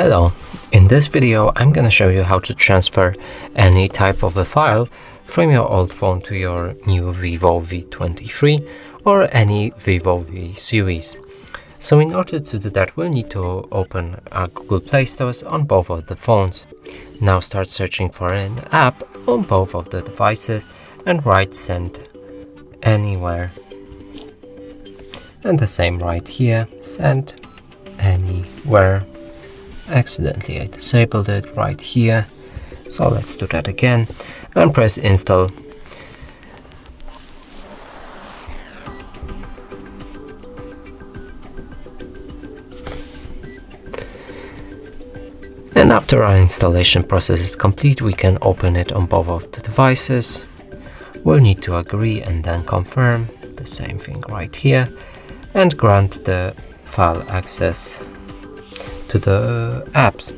Hello, in this video I'm gonna show you how to transfer any type of a file from your old phone to your new Vivo V23 or any Vivo V series. So in order to do that we'll need to open our Google Play stores on both of the phones. Now start searching for an app on both of the devices and write send anywhere. And the same right here, send anywhere. Accidentally I disabled it right here. So let's do that again and press install. And after our installation process is complete we can open it on both of the devices we'll need to agree and then confirm the same thing right here and grant the file access to the apps.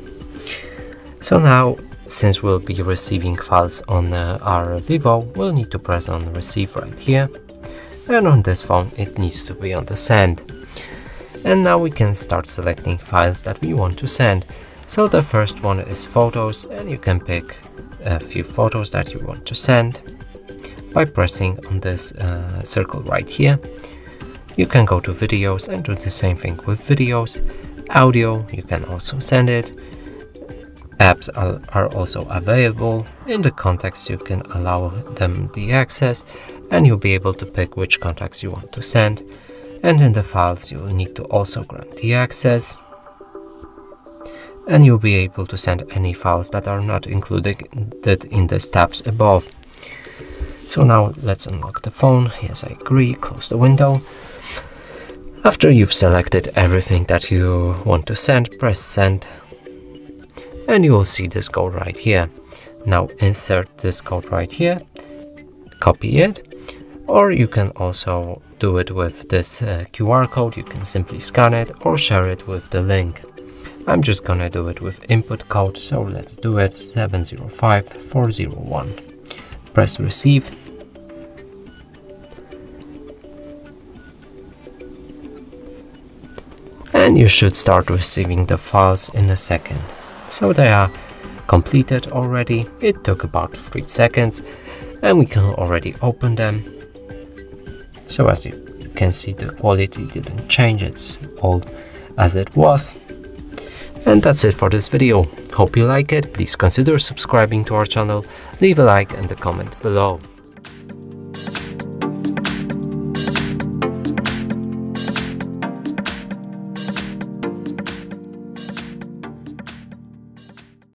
So now, since we'll be receiving files on uh, our Vivo, we'll need to press on receive right here. And on this phone, it needs to be on the send. And now we can start selecting files that we want to send. So the first one is photos and you can pick a few photos that you want to send by pressing on this uh, circle right here. You can go to videos and do the same thing with videos. Audio you can also send it. Apps are, also available. In the contacts you can allow them the access and you'll be able to pick which contacts you want to send. And in the files you will need to also grant the access. And you'll be able to send any files that are not included in the tabs above so now let's unlock the phone. Yes I agree close the window. After you've selected everything that you want to send, press send. And you will see this code right here. Now insert this code right here, copy it, or you can also do it with this uh, QR code, you can simply scan it or share it with the link. I'm just gonna do it with input code, so let's do it. 705401. Press receive and you should start receiving the files in a second. So they are completed already, it took about 3 seconds and we can already open them. So as you can see the quality didn't change, it's all as it was. And that's it for this video. Hope you like it, please consider subscribing to our channel, leave a like and a comment below.